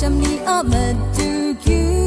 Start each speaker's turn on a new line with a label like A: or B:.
A: 想你而满足。